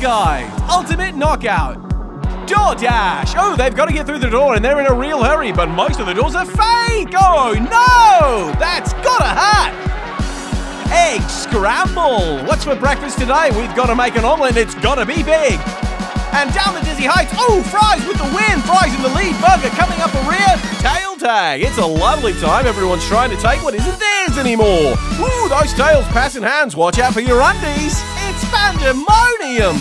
Guys Ultimate Knockout. Door Dash. Oh, they've got to get through the door and they're in a real hurry, but most of the doors are fake. Oh, no! That's gotta hurt. Egg scramble. What's for breakfast today? We've got to make an omelette. It's got to be big. And down the dizzy heights. Oh, fries with the win. Fries in the lead. Burger coming up a It's a lovely time. Everyone's trying to take what isn't theirs anymore. Ooh, those tails passing hands. Watch out for your undies. It's pandemonium.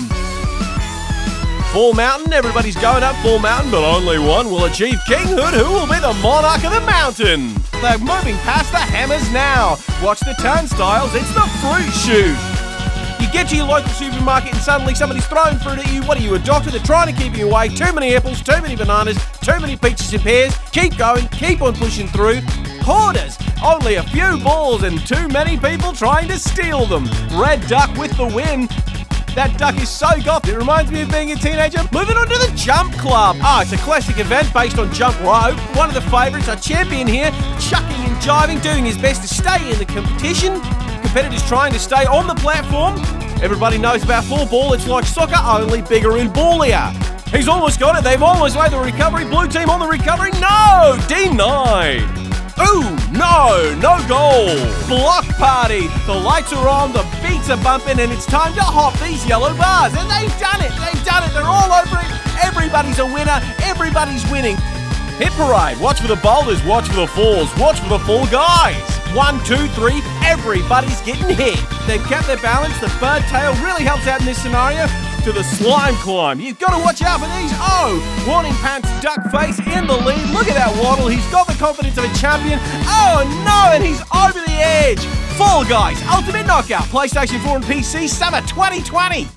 Fall Mountain, everybody's going up Fall Mountain, but only one will achieve kinghood. Who will be the monarch of the mountain? They're moving past the hammers now. Watch the turnstiles, it's the fruit chute. Get to your local supermarket and suddenly somebody's throwing fruit at you. What are you, a doctor? They're trying to keep you away. Too many apples, too many bananas, too many peaches and pears. Keep going, keep on pushing through. Hoarders, only a few balls and too many people trying to steal them. Red Duck with the win. That duck is so goth, it reminds me of being a teenager. Moving on to the Jump Club. Oh, it's a classic event based on Jump Rope. One of the favourites, our champion here, chucking and jiving, doing his best to stay in the competition. Competitors trying to stay on the platform. Everybody knows about Fall Ball, it's like soccer, only bigger and ballier. He's almost got it, they've almost made the recovery. Blue team on the recovery, no! Denied! Ooh, no, no goal. Block party. The lights are on, the beats are bumping, and it's time to hop these yellow bars. And they've done it. They've done it. They're all over it. Everybody's a winner. Everybody's winning. Hit parade. Watch for the boulders. Watch for the falls. Watch for the fall guys. One, two, three. Everybody's getting hit. They've kept their balance. The bird tail really helps out in this scenario to the slime climb. You've got to watch out for these. Oh, warning pants, duck face in the lead. Look at that waddle. He's got the confidence of a champion. Oh no, and he's over the edge. Fall Guys, Ultimate Knockout, PlayStation 4 and PC, summer 2020.